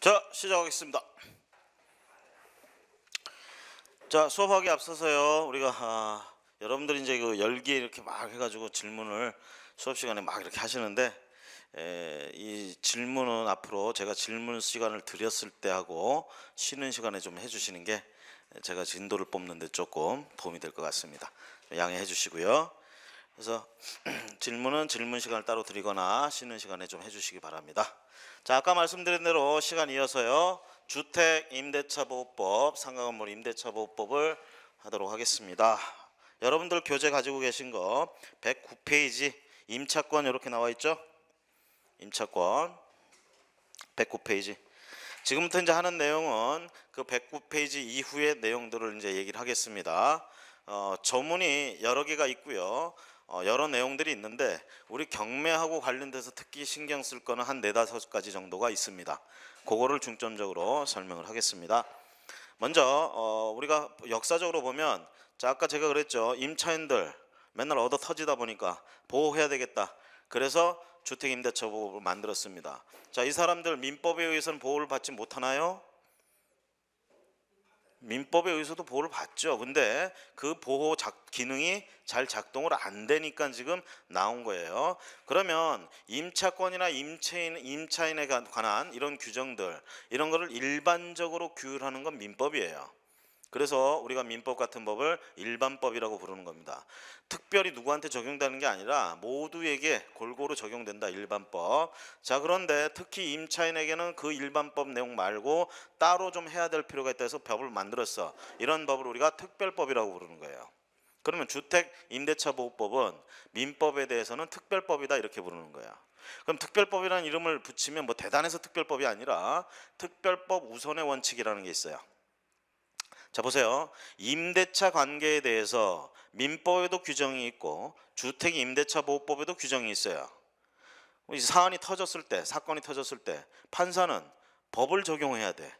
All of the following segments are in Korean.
자 시작하겠습니다. 자 수업하기 앞서서요 우리가 아, 여러분들이 이제 그 열기에 이렇게 막 해가지고 질문을 수업 시간에 막 이렇게 하시는데 에, 이 질문은 앞으로 제가 질문 시간을 드렸을 때 하고 쉬는 시간에 좀 해주시는 게 제가 진도를 뽑는데 조금 도움이 될 것 같습니다. 양해해 주시고요. 그래서 질문은 질문 시간을 따로 드리거나 쉬는 시간에 좀 해주시기 바랍니다. 자 아까 말씀드린 대로 시간 이어서요 주택 임대차 보호법 상가 건물 임대차 보호법을 하도록 하겠습니다. 여러분들 교재 가지고 계신 거 109페이지 임차권 이렇게 나와 있죠? 임차권 109페이지. 지금부터 이제 하는 내용은 그 109페이지 이후의 내용들을 이제 얘기를 하겠습니다. 어, 조문이 여러 개가 있고요. 어, 여러 내용들이 있는데 우리 경매하고 관련돼서 특히 신경 쓸 거는 한 네다섯 가지 정도가 있습니다. 그거를 중점적으로 설명을 하겠습니다. 먼저 어, 우리가 역사적으로 보면 자 아까 제가 그랬죠. 임차인들 맨날 얻어 터지다 보니까 보호해야 되겠다. 그래서 주택임대차보호를 만들었습니다. 자, 이 사람들 민법에 의해서는 보호를 받지 못하나요? 민법에 의해서도 보호를 받죠. 근데 그 보호 작, 기능이 잘 작동을 안 되니까 지금 나온 거예요. 그러면 임차권이나 임차인, 임차인에 관한 이런 규정들, 이런 거를 일반적으로 규율하는 건 민법이에요. 그래서 우리가 민법 같은 법을 일반법이라고 부르는 겁니다. 특별히 누구한테 적용되는 게 아니라 모두에게 골고루 적용된다 일반법. 자 그런데 특히 임차인에게는 그 일반법 내용 말고 따로 좀 해야 될 필요가 있다 해서 법을 만들었어. 이런 법을 우리가 특별법이라고 부르는 거예요. 그러면 주택 임대차 보호법은 민법에 대해서는 특별법이다 이렇게 부르는 거야. 그럼 특별법이라는 이름을 붙이면 뭐 대단해서 특별법이 아니라 특별법 우선의 원칙이라는 게 있어요. 자 보세요. 임대차 관계에 대해서 민법에도 규정이 있고 주택 임대차 보호법에도 규정이 있어요. 사안이 터졌을 때, 사건이 터졌을 때 판사는 법을 적용해야 돼.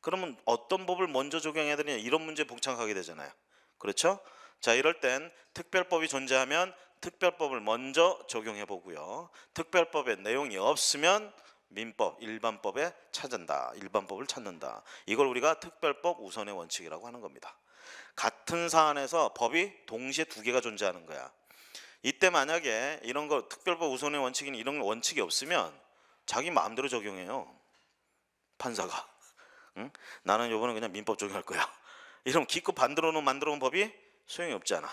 그러면 어떤 법을 먼저 적용해야 되냐 이런 문제 복창하게 되잖아요. 그렇죠? 자 이럴 땐 특별법이 존재하면 특별법을 먼저 적용해 보고요. 특별법에 내용이 없으면 민법, 일반법에 찾는다. 일반법을 찾는다. 이걸 우리가 특별법 우선의 원칙이라고 하는 겁니다. 같은 사안에서 법이 동시에 두 개가 존재하는 거야. 이때 만약에 이런 거 특별법 우선의 원칙인 이런 원칙이 없으면 자기 마음대로 적용해요. 판사가. 응? 나는 요번에 그냥 민법 적용할 거야. 이러면 기껏 만들어 놓은 만들어 놓은 법이 소용이 없잖아.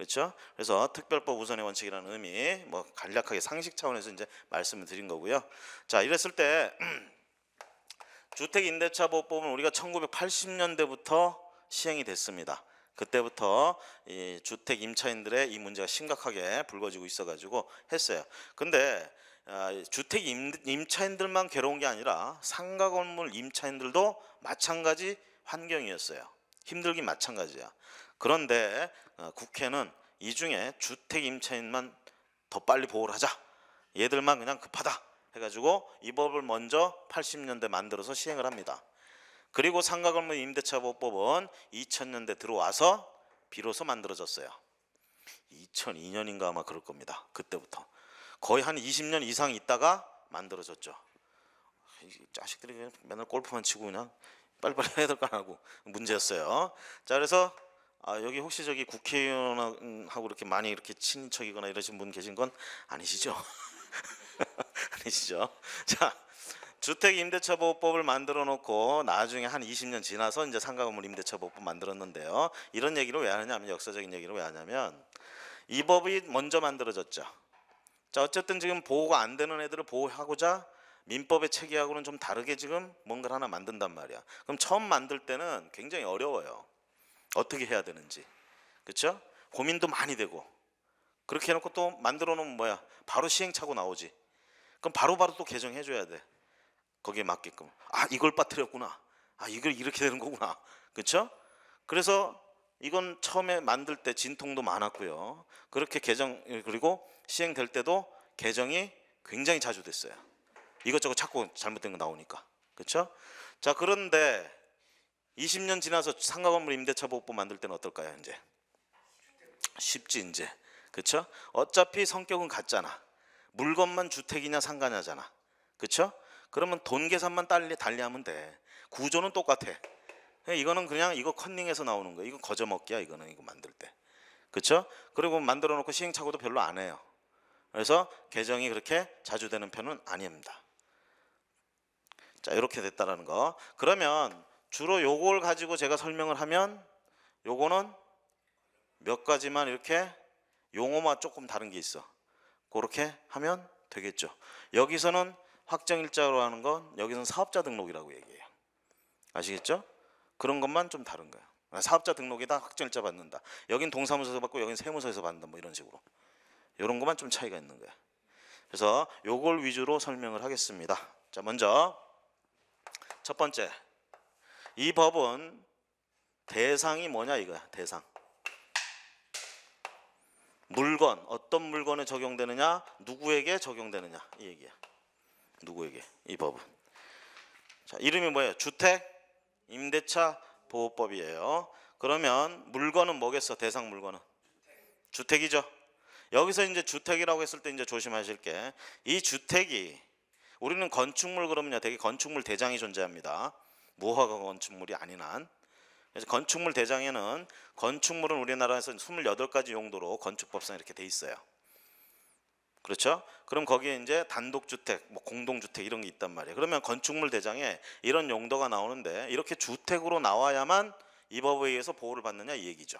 그렇죠? 그래서 특별법 우선의 원칙이라는 의미 뭐 간략하게 상식 차원에서 이제 말씀을 드린 거고요. 자, 이랬을 때 주택 임대차 보호법은 우리가 1980년대부터 시행이 됐습니다. 그때부터 이 주택 임차인들의 이 문제가 심각하게 불거지고 있어 가지고 했어요. 근데 아, 주택 임, 차인들만 괴로운 게 아니라 상가 건물 임차인들도 마찬가지 환경이었어요. 힘들긴 마찬가지야. 그런데 어, 국회는 이 중에 주택 임차인만 더 빨리 보호를 하자. 얘들만 그냥 급하다. 해가지고 이 법을 먼저 80년대 만들어서 시행을 합니다. 그리고 상가건물 임대차 보호법은 2000년대 들어와서 비로소 만들어졌어요. 2002년인가 아마 그럴 겁니다. 그때부터 거의 한 20년 이상 있다가 만들어졌죠. 자식들이 맨날 골프만 치고 그냥 빨리빨리 해야 될 거 하고 문제였어요. 자 그래서 아, 여기 혹시 저기 국회의원하고 이렇게 많이 이렇게 친척이거나 이러신 분 계신 건 아니시죠? 아니시죠? 자, 주택 임대차 보호법을 만들어 놓고 나중에 한 20년 지나서 이제 상가 건물 임대차 보호법 만들었는데요. 이런 얘기를 왜 하느냐면 역사적인 얘기를 왜 하냐면 이 법이 먼저 만들어졌죠. 자, 어쨌든 지금 보호가 안 되는 애들을 보호하고자 민법의 체계하고는 좀 다르게 지금 뭔가를 하나 만든단 말이야. 그럼 처음 만들 때는 굉장히 어려워요. 어떻게 해야 되는지. 그렇죠? 고민도 많이 되고. 그렇게 해놓고 또 만들어 놓으면 뭐야? 바로 시행착오 나오지. 그럼 바로바로 바로 또 개정해 줘야 돼. 거기에 맞게끔. 아, 이걸 빠뜨렸구나. 아, 이걸 이렇게 되는 거구나. 그렇죠? 그래서 이건 처음에 만들 때 진통도 많았고요. 그렇게 개정 그리고 시행될 때도 개정이 굉장히 자주 됐어요. 이것저것 자꾸 잘못된 거 나오니까. 그렇죠? 자, 그런데 20년 지나서 상가 건물 임대차 보호법 만들 때는 어떨까요, 이제? 쉽지 이제. 그렇죠? 어차피 성격은 같잖아. 물건만 주택이냐 상가냐잖아. 그렇죠? 그러면 돈 계산만 달리 달리하면 돼. 구조는 똑같아. 그냥 이거는 그냥 이거 컨닝해서 나오는 거야. 이거 거저먹기야 이거는 이거 만들 때. 그렇죠? 그리고 만들어 놓고 시행착오도 별로 안 해요. 그래서 개정이 그렇게 자주 되는 편은 아닙니다. 자, 이렇게 됐다라는 거. 그러면 주로 요걸 가지고 제가 설명을 하면 요거는 몇 가지만 이렇게 용어만 조금 다른 게 있어. 그렇게 하면 되겠죠. 여기서는 확정일자로 하는 건 여기서는 사업자 등록이라고 얘기해요. 아시겠죠? 그런 것만 좀 다른. 아, 사업자 등록에다 확정일자 받는다. 여긴 동사무소에서 받고 여긴 세무서에서 받는다. 뭐 이런 식으로. 이런 것만 좀 차이가 있는 거야. 그래서 요걸 위주로 설명을 하겠습니다. 자, 먼저 첫 번째. 이 법은 대상이 뭐냐 이거야. 대상. 물건 어떤 물건에 적용되느냐 누구에게 적용되느냐 이 얘기야. 누구에게 이 법은. 자 이름이 뭐예요? 주택 임대차 보호법이에요. 그러면 물건은 뭐겠어? 대상 물건은? 주택이죠. 여기서 이제 주택이라고 했을 때 이제 조심하실 게. 이 주택이 우리는 건축물 그러면요 되게 건축물 대장이 존재합니다 무허가 건축물이 아닌 한 그래서 건축물 대장에는 건축물은 우리나라에서 28가지 용도로 건축법상 이렇게 돼 있어요. 그렇죠? 그럼 거기에 이제 단독주택, 뭐 공동주택 이런 게 있단 말이에요. 그러면 건축물 대장에 이런 용도가 나오는데 이렇게 주택으로 나와야만 이 법에 의해서 보호를 받느냐 이 얘기죠.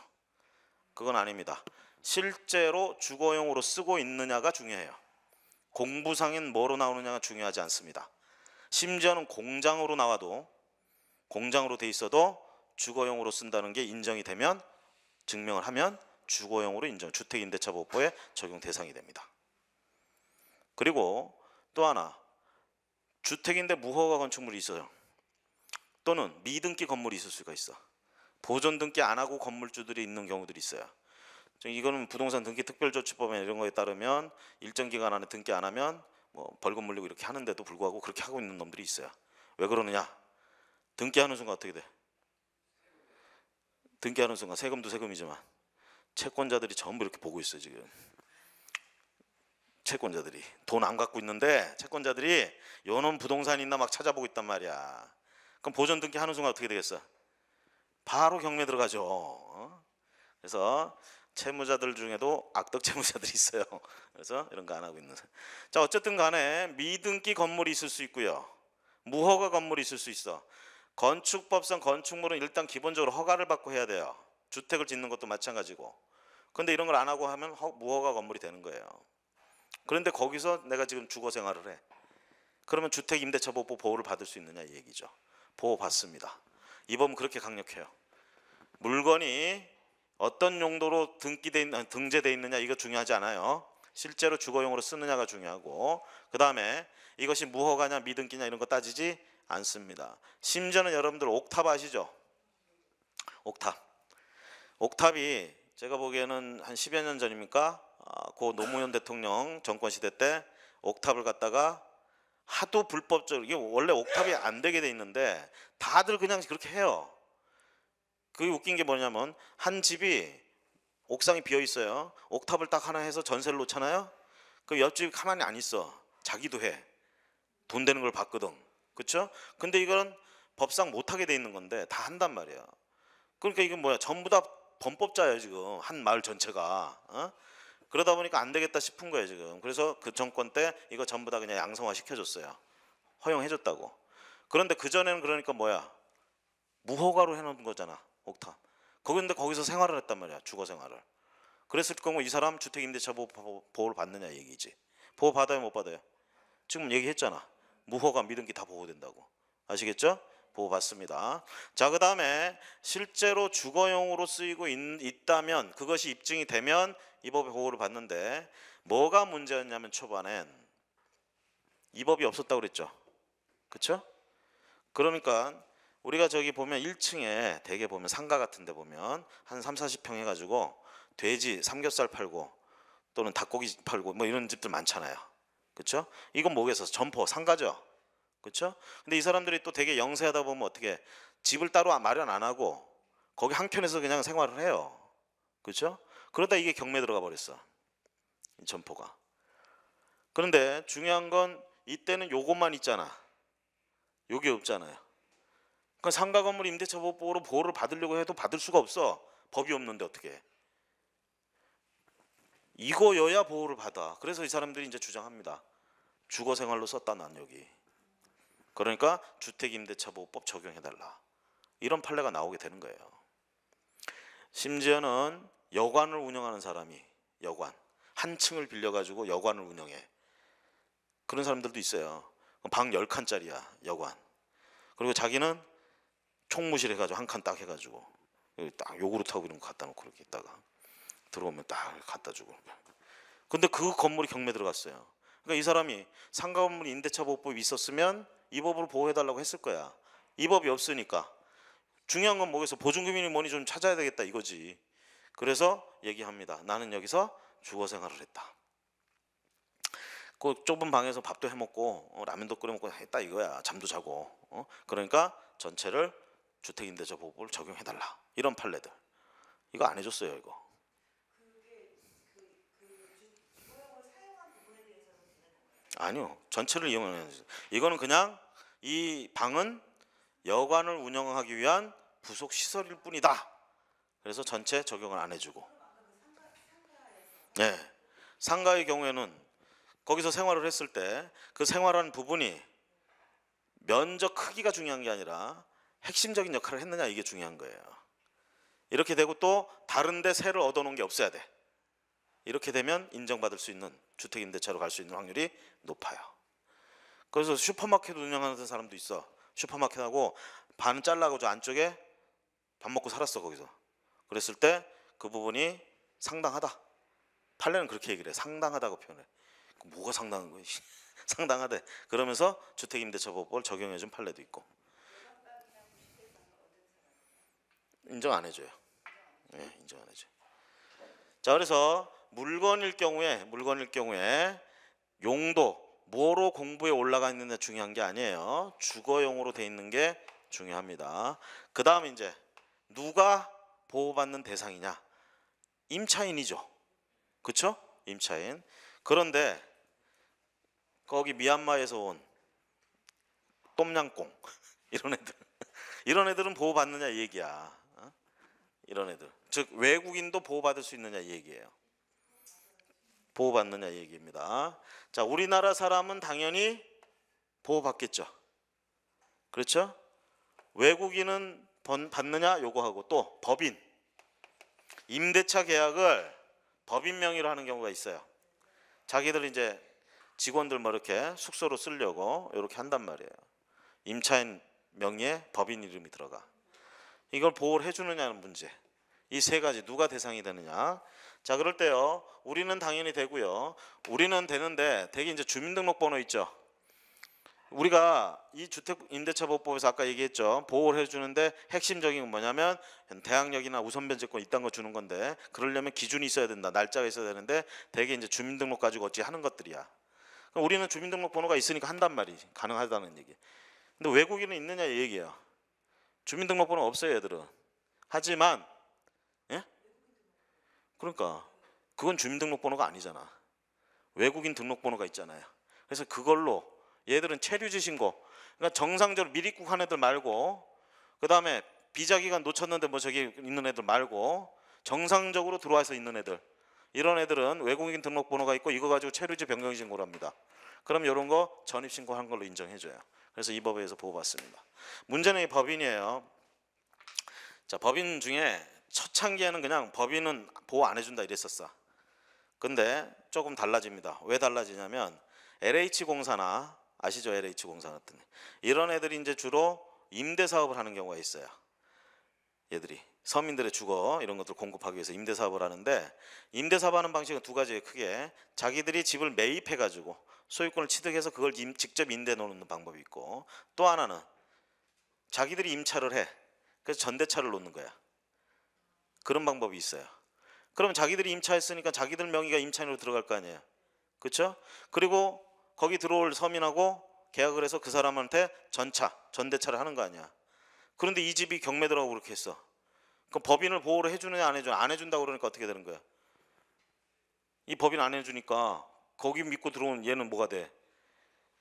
그건 아닙니다. 실제로 주거용으로 쓰고 있느냐가 중요해요. 공부상엔 뭐로 나오느냐가 중요하지 않습니다. 심지어는 공장으로 나와도 공장으로 돼 있어도 주거용으로 쓴다는 게 인정이 되면 증명을 하면 주거용으로 인정 주택임대차보호법에 적용 대상이 됩니다. 그리고 또 하나 주택인데 무허가 건축물이 있어요. 또는 미등기 건물이 있을 수가 있어. 보존 등기 안 하고 건물주들이 있는 경우들이 있어요. 이거는 부동산 등기 특별조치법에 이런 거에 따르면 일정 기간 안에 등기 안 하면 뭐 벌금 물리고 이렇게 하는데도 불구하고 그렇게 하고 있는 놈들이 있어요. 왜 그러느냐? 등기하는 순간 어떻게 돼? 등기하는 순간 세금도 세금이지만 채권자들이 전부 이렇게 보고 있어요 지금. 채권자들이. 돈 안 갖고 있는데 채권자들이 요놈 부동산 있나 막 찾아보고 있단 말이야. 그럼 보전 등기 하는 순간 어떻게 되겠어? 바로 경매 들어가죠. 어? 그래서 채무자들 중에도 악덕 채무자들이 있어요. 그래서 이런 거 안 하고 있는. 자 어쨌든 간에 미등기 건물이 있을 수 있고요. 무허가 건물이 있을 수 있어 건축법상 건축물은 일단 기본적으로 허가를 받고 해야 돼요. 주택을 짓는 것도 마찬가지고. 근데 이런 걸 안 하고 하면 허- 무허가 건물이 되는 거예요. 그런데 거기서 내가 지금 주거 생활을 해. 그러면 주택 임대차 보호 보호를 받을 수 있느냐 이 얘기죠. 보호 받습니다. 이 법은 그렇게 강력해요. 물건이 어떤 용도로 등기돼 있, 등재돼 있느냐 이거 중요하지 않아요. 실제로 주거용으로 쓰느냐가 중요하고 그 다음에 이것이 무허가냐 미등기냐 이런 거 따지지 않습니다. 심지어는 여러분들 옥탑 아시죠? 옥탑. 옥탑이 제가 보기에는 한 10여 년 전입니까? 아, 고 노무현 대통령 정권 시대 때 옥탑을 갖다가 하도 불법적으로 이게 원래 옥탑이 안 되게 돼 있는데 다들 그냥 그렇게 해요. 그게 웃긴 게 뭐냐면 한 집이 옥상이 비어 있어요. 옥탑을 딱 하나 해서 전세를 놓잖아요. 그 옆집이 가만히 안 있어. 자기도 해. 돈 되는 걸 받거든. 그렇죠? 근데 이건 법상 못 하게 돼 있는 건데 다 한단 말이야. 그러니까 이건 뭐야? 전부 다 범법자예요 지금 한 마을 전체가. 어? 그러다 보니까 안 되겠다 싶은 거예요 지금. 그래서 그 정권 때 이거 전부 다 그냥 양성화 시켜줬어요. 허용해줬다고. 그런데 그 전에는 그러니까 뭐야? 무허가로 해놓은 거잖아 옥탑. 거기인데 거기서 생활을 했단 말이야 주거 생활을. 그랬을 경우 이 사람 주택 임대차 보호, 보호- 보호를 받느냐 얘기지. 보호 받아요 못 받아요? 지금 얘기했잖아. 무허가 미등기 다 보호된다고. 아시겠죠? 보호받습니다. 자, 그 다음에 실제로 주거용으로 쓰이고 있, 다면 그것이 입증이 되면 이 법의 보호를 받는데 뭐가 문제였냐면 초반엔 이 법이 없었다고 그랬죠. 그렇죠? 그러니까 우리가 저기 보면 1층에 대개 보면 상가 같은 데 보면 한 3, 40평 해 가지고 돼지 삼겹살 팔고 또는 닭고기 팔고 뭐 이런 집들 많잖아요. 그렇죠? 이건 뭐겠어? 점포 상가죠. 그렇죠? 근데 이 사람들이 또 되게 영세하다 보면 어떻게 집을 따로 마련 안 하고 거기 한켠에서 그냥 생활을 해요. 그렇죠? 그러다 이게 경매 들어가 버렸어. 이 점포가. 그런데 중요한 건 이때는 요것만 있잖아. 여기 없잖아요. 그러니까 상가 건물 임대차 보호법으로 보호를 받으려고 해도 받을 수가 없어. 법이 없는데 어떻게? 해. 이거여야 보호를 받아. 그래서 이 사람들이 이제 주장합니다. 주거 생활로 썼다 난 여기. 그러니까 주택 임대차 보호법 적용해 달라. 이런 판례가 나오게 되는 거예요. 심지어는 여관을 운영하는 사람이 여관 한 층을 빌려 가지고 여관을 운영해. 그런 사람들도 있어요. 방 10칸짜리야, 여관. 그리고 자기는 총무실 해가지고 한 칸 딱 해가지고 딱 요구르트하고 이런 거 갖다 놓고 이렇게 있다가 들어오면 딱 갖다 주고. 근데 그 건물이 경매 들어갔어요. 그러니까 이 사람이 상가 건물 임대차 보호법이 있었으면 이 법으로 보호해달라고 했을 거야. 이 법이 없으니까 중요한 건 뭐겠어? 보증금이니 뭐니 좀 찾아야 되겠다 이거지. 그래서 얘기합니다. 나는 여기서 주거 생활을 했다. 그 좁은 방에서 밥도 해 먹고 어, 라면도 끓여 먹고 했다 이거야. 잠도 자고. 어? 그러니까 전체를 주택임대차 보호법을 적용해 달라. 이런 판례들. 이거 안 해줬어요 이거. 아니요. 전체를 이용하는. 이거는 그냥 이 방은 여관을 운영하기 위한 부속 시설일 뿐이다. 그래서 전체 적용을 안 해주고. 네. 상가의 경우에는 거기서 생활을 했을 때 그 생활하는 부분이 면적 크기가 중요한 게 아니라 핵심적인 역할을 했느냐 이게 중요한 거예요. 이렇게 되고 또 다른데 세를 얻어놓은 게 없어야 돼. 이렇게 되면 인정받을 수 있는 주택 임대차로 갈 수 있는 확률이 높아요. 그래서 슈퍼마켓 운영하는 사람도 있어. 슈퍼마켓하고 반 잘라가지고 안쪽에 밥 먹고 살았어 거기서. 그랬을 때 그 부분이 상당하다. 판례는 그렇게 얘기를 해. 상당하다고 표현해. 그 뭐가 상당한 거야? 상당하대. 그러면서 주택임대차법을 적용해준 판례도 있고. 인정 안 해줘요. 예, 인정 안 해줘. 자, 그래서 물건일 경우에 물건일 경우에 용도 뭐로 공부에 올라가 있느냐 중요한 게 아니에요. 주거용으로 돼 있는 게 중요합니다. 그 다음 이제 누가 보호받는 대상이냐? 임차인이죠. 그쵸? 임차인. 그런데 거기 미얀마에서 온 똠양꿍 이런 애들 이런 애들은 보호받느냐 이 얘기야. 어? 이런 애들. 즉 외국인도 보호받을 수 있느냐 이 얘기예요. 보호받느냐 이 얘기입니다. 자, 우리나라 사람은 당연히 보호받겠죠. 그렇죠? 외국인은 번- 받느냐 요거하고 또 법인 임대차 계약을 법인 명의로 하는 경우가 있어요. 자기들 이제 직원들 뭐 이렇게 숙소로 쓰려고 이렇게 한단 말이에요. 임차인 명의에 법인 이름이 들어가. 이걸 보호를 해주느냐는 문제. 이 세 가지 누가 대상이 되느냐. 자 그럴 때요. 우리는 당연히 되고요. 우리는 되는데 대개 이제 주민등록번호 있죠. 우리가 이 주택 임대차 보호법에서 아까 얘기했죠. 보호를 해주는데 핵심적인 건 뭐냐면 대항력이나 우선 변제권 이딴 거 주는 건데 그러려면 기준이 있어야 된다. 날짜가 있어야 되는데 대개 이제 주민등록 가지고 어찌 하는 것들이야. 우리는 주민등록번호가 있으니까 한단 말이지. 가능하다는 얘기. 근데 외국인은 있느냐 이 얘기야. 주민등록번호 없어요, 얘들은. 하지만 예? 그러니까 그건 주민등록번호가 아니잖아. 외국인 등록번호가 있잖아요. 그래서 그걸로 얘들은 체류지 신고. 그러니까 정상적으로 미입국 한 애들 말고 그 다음에 비자 기간 놓쳤는데 뭐 저기 있는 애들 말고 정상적으로 들어와서 있는 애들 이런 애들은 외국인 등록번호가 있고 이거 가지고 체류지 변경 신고를 합니다. 그럼 이런 거 전입 신고한 걸로 인정해줘요. 그래서 이 법에 의해서 보호받습니다. 문제는 이 법인이에요. 자 법인 중에 초창기에는 그냥 법인은 보호 안 해준다 이랬었어. 근데 조금 달라집니다. 왜 달라지냐면 LH 공사나 아시죠? LH 공사 같은 애. 이런 애들이 이제 주로 임대 사업을 하는 경우가 있어요. 얘들이 서민들의 주거 이런 것들 공급하기 위해서 임대 사업을 하는데 임대 사업하는 방식은 두 가지예요. 크게 자기들이 집을 매입해 가지고 소유권을 취득해서 그걸 임- 직접 임대 놓는 방법이 있고 또 하나는 자기들이 임차를 해. 그래서 전대차를 놓는 거야. 그런 방법이 있어요. 그럼 자기들이 임차했으니까 자기들 명의가 임차인으로 들어갈 거 아니에요. 그렇죠? 그리고 거기 들어올 서민하고 계약을 해서 그 사람한테 전차, 전대차를 하는 거 아니야. 그런데 이 집이 경매 들어가고 그렇게 했어. 그럼 법인을 보호를 해주느냐 안 해주느냐 안 해준다고 그러니까 어떻게 되는 거야? 이 법인 안 해주니까 거기 믿고 들어온 얘는 뭐가 돼?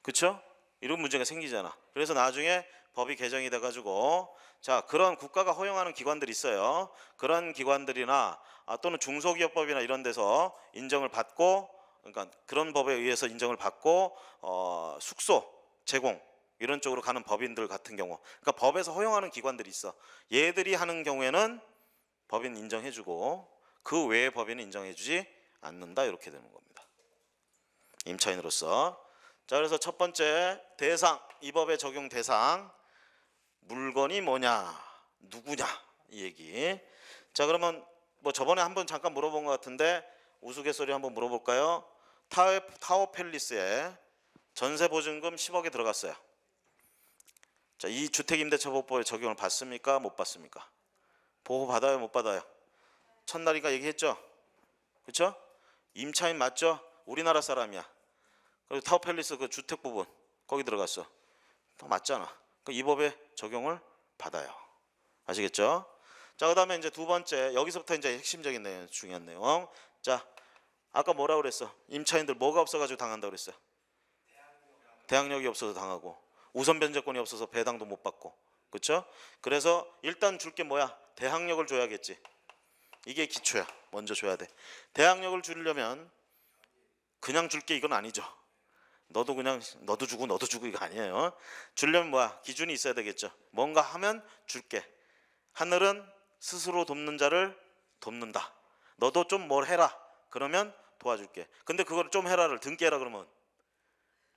그쵸? 이런 문제가 생기잖아. 그래서 나중에 법이 개정이 돼가지고 자 그런 국가가 허용하는 기관들이 있어요. 그런 기관들이나 아, 또는 중소기업법이나 이런 데서 인정을 받고 그러니까 그런 법에 의해서 인정을 받고 어, 숙소 제공 이런 쪽으로 가는 법인들 같은 경우 그러니까 법에서 허용하는 기관들이 있어. 얘들이 하는 경우에는 법인 인정해주고 그 외의 법인은 인정해주지 않는다 이렇게 되는 겁니다. 임차인으로서 자 그래서 첫 번째 대상 이 법의 적용 대상. 물건이 뭐냐? 누구냐? 이 얘기. 자 그러면 뭐 저번에 한번 잠깐 물어본 것 같은데 우스갯소리 한번 물어볼까요? 타워, 타워 팰리스에 전세 보증금 10억에 들어갔어요. 자 이 주택임대차보호법에 적용을 받습니까? 못 받습니까? 보호 받아요? 못 받아요? 첫날 내가 얘기했죠? 그렇죠 임차인 맞죠? 우리나라 사람이야 그리고 타워 팰리스 그 주택 부분 거기 들어갔어. 다 맞잖아. 그이 법에 적용을 받아요. 아시겠죠? 자, 그다음에 이제 두 번째 여기서부터 이제 핵심적인 내용, 중요한 내용. 자, 아까 뭐라 그랬어? 임차인들 뭐가 없어가지고 당한다 그랬어요? 대항력이 없어서 당하고 우선 변제권이 없어서 배당도 못 받고, 그렇죠? 그래서 일단 줄 게 뭐야? 대항력을 줘야겠지. 이게 기초야. 먼저 줘야 돼. 대항력을 주려면 그냥 줄 게 이건 아니죠. 너도 그냥 너도 주고 너도 주고 이거 아니에요. 주려면 뭐야? 기준이 있어야 되겠죠. 뭔가 하면 줄게. 하늘은 스스로 돕는 자를 돕는다. 너도 좀 뭘 해라. 그러면 도와줄게. 근데 그걸 좀 해라를 등기 해라 그러면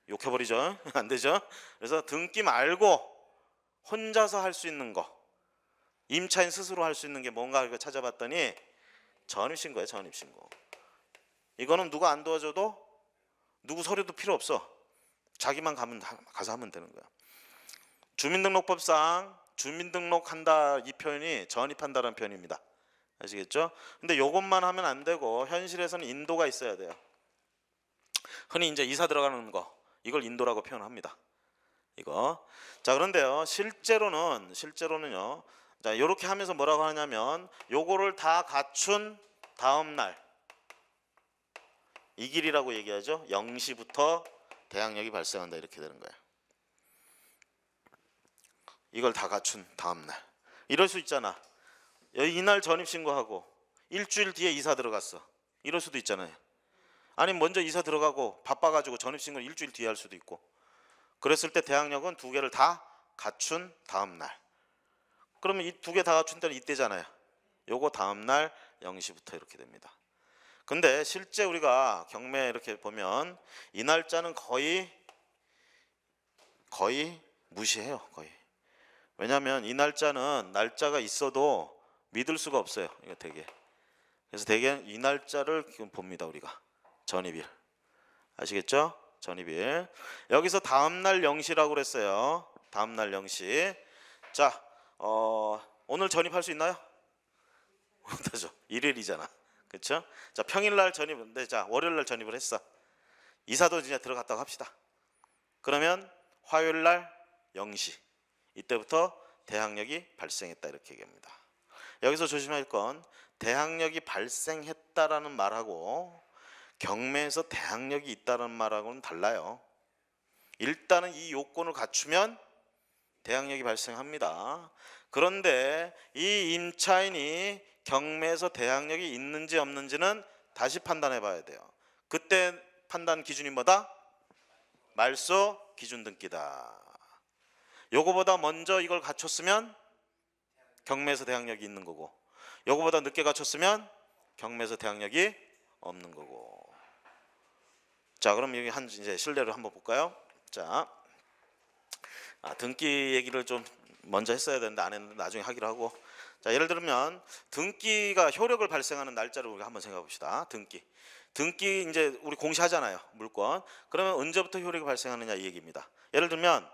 욕해버리죠. 안 되죠. 그래서 등기 말고 혼자서 할 수 있는 거. 임차인 스스로 할 수 있는 게 뭔가 찾아봤더니 전입신고예요. 전입신고. 이거는 누가 안 도와줘도 누구 서류도 필요 없어. 자기만 가면 다- 가서 하면 되는 거야. 주민등록법상 주민등록 한다 이 표현이 전입한다라는 표현입니다. 아시겠죠? 근데 요것만 하면 안 되고 현실에서는 인도가 있어야 돼요. 흔히 이제 이사 들어가는 거 이걸 인도라고 표현합니다. 이거. 자, 그런데요. 실제로는 실제로는요. 자, 요렇게 하면서 뭐라고 하냐면 요거를 다 갖춘 다음 날 이 길이라고 얘기하죠. 0시부터 대항력이 발생한다 이렇게 되는 거예요. 이걸 다 갖춘 다음 날. 이럴 수 있잖아. 이날 전입 신고하고 일주일 뒤에 이사 들어갔어. 이럴 수도 있잖아요. 아니 먼저 이사 들어가고 바빠가지고 전입 신고를 일주일 뒤에 할 수도 있고. 그랬을 때 대항력은 두 개를 다 갖춘 다음 날. 그러면 이 두 개 다 갖춘 때는 이때잖아요. 요거 다음 날 0시부터 이렇게 됩니다. 근데 실제 우리가 경매 이렇게 보면 이 날짜는 거의 거의 무시해요. 거의. 왜냐하면 이 날짜는 날짜가 있어도 믿을 수가 없어요. 이거 되게. 그래서 대개 이 날짜를 지금 봅니다 우리가 전입일 아시겠죠? 전입일 여기서 다음 날 0시라고 그랬어요. 다음 날 0시. 자, 어, 오늘 전입할 수 있나요? 못하죠. 일요일이잖아. 그렇죠? 자 평일날 전입인데 자 월요일날 전입을 했어. 이사도 이제 들어갔다고 합시다. 그러면 화요일날 0시 이때부터 대항력이 발생했다 이렇게 얘기합니다. 여기서 조심할 건 대항력이 발생했다라는 말하고 경매에서 대항력이 있다는 말하고는 달라요. 일단은 이 요건을 갖추면 대항력이 발생합니다. 그런데 이 임차인이 경매에서 대항력이 있는지 없는지는 다시 판단해 봐야 돼요. 그때 판단 기준이 뭐다? 말소 기준 등기다. 요거보다 먼저 이걸 갖췄으면 경매에서 대항력이 있는 거고 요거보다 늦게 갖췄으면 경매에서 대항력이 없는 거고 자 그럼 여기 한 이제 실례를 한번 볼까요? 자 아, 등기 얘기를 좀 먼저 했어야 되는데 안 했는데 나중에 하기로 하고 자 예를 들면 등기가 효력을 발생하는 날짜를 우리가 한번 생각해 봅시다. 등기. 등기 이제 우리 공시하잖아요 물건 그러면 언제부터 효력이 발생하느냐 이 얘기입니다. 예를 들면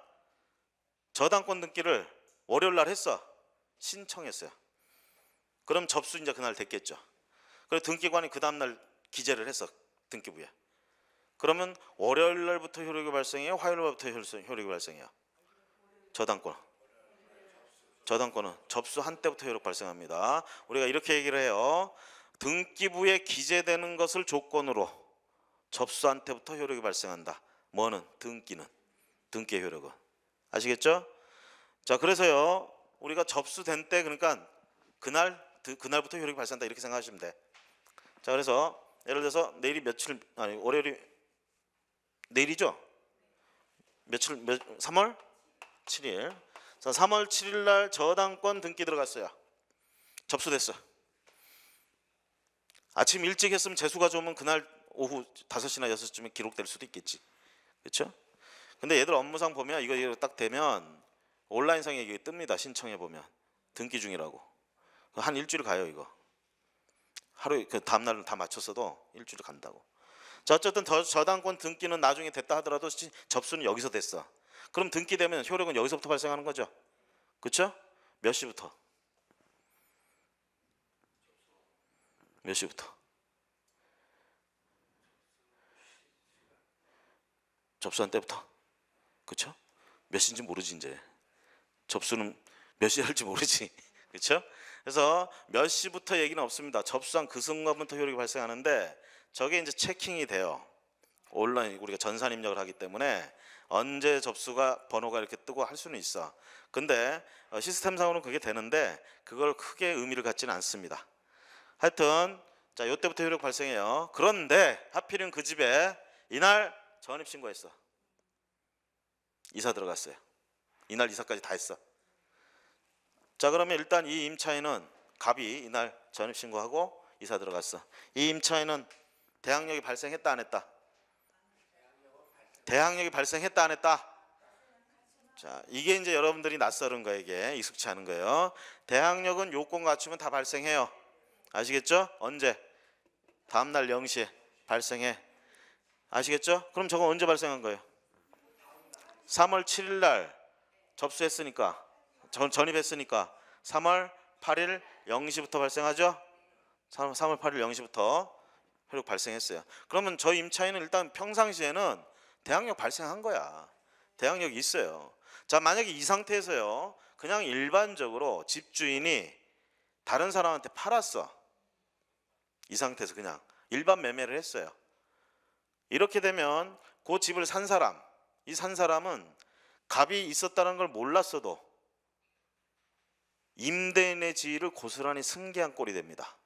저당권 등기를 월요일 날 했어. 신청했어요. 그럼 접수 이제 그날 됐겠죠. 그리고 등기관이 그 다음 날 기재를 했어 등기부에. 그러면 월요일 날부터 효력이 발생해요? 화요일 날부터 효력이 발생해요? 저당권 저당권은 접수한 때부터 효력 발생합니다. 우리가 이렇게 얘기를 해요. 등기부에 기재되는 것을 조건으로 접수한 때부터 효력이 발생한다. 뭐는 등기는 등기의 효력은 아시겠죠? 자 그래서요 우리가 접수된 때 그러니까 그날 그- 그날부터 효력이 발생한다 이렇게 생각하시면 돼. 자 그래서 예를 들어서 내일이 며칠 아니 월요일이 내일이죠? 며칠 몇 3월 7일. 자 3월 7일 날 저당권 등기 들어갔어요. 접수됐어. 아침 일찍 했으면 재수가 좋으면 그날 오후 5시나 6시쯤에 기록될 수도 있겠지. 그렇죠? 근데 얘들 업무상 보면 이거 이거 딱 되면 온라인상에 이게 뜹니다. 신청해 보면 등기 중이라고. 그한 일주일 가요 이거. 하루 그 다음 날은 다 맞췄어도 일주일 간다고. 자 어쨌든 더 저당권 등기는 나중에 됐다 하더라도 시- 접수는 여기서 됐어. 그럼 등기 되면 효력은 여기서부터 발생하는 거죠. 그렇죠? 몇 시부터? 몇 시부터? 접수한 때부터. 그렇죠? 몇 시인지 모르지 이제. 접수는 몇 시에 할지 모르지. 그렇죠? 그래서 몇 시부터 얘기는 없습니다. 접수한 그 순간부터 효력이 발생하는데 저게 이제 체킹이 돼요. 온라인 우리가 전산 입력을 하기 때문에 언제 접수가 번호가 이렇게 뜨고 할 수는 있어. 근데 어, 시스템상으로는 그게 되는데 그걸 크게 의미를 갖지는 않습니다. 하여튼 자 요때부터 효력 발생해요. 그런데 하필은 그 집에 이날 전입 신고했어. 이사 들어갔어요. 이날 이사까지 다 했어. 자 그러면 일단 이 임차인은 갑이 이날 전입 신고하고 이사 들어갔어. 이 임차인은 대항력이 발생했다 안 했다? 대항력이 발생했다 안 했다? 자 이게 이제 여러분들이 낯설은 이게 익숙치 않은 거예요. 대항력은 요건 갖추면 다 발생해요. 아시겠죠? 언제? 다음 날 0시에 발생해. 아시겠죠? 그럼 저거 언제 발생한 거예요? 3월 7일 날 접수했으니까 전, 전입했으니까 3월 8일 0시부터 발생하죠? 3, 3월 8일 0시부터 효력 발생했어요. 그러면 저 임차인은 일단 평상시에는 대항력 발생한 거야. 대항력이 있어요. 자, 만약에 이 상태에서요. 그냥 일반적으로 집주인이 다른 사람한테 팔았어. 이 상태에서 그냥 일반 매매를 했어요. 이렇게 되면 그 집을 산 사람, 이 산 사람은 갑이 있었다는 걸 몰랐어도 임대인의 지위를 고스란히 승계한 꼴이 됩니다.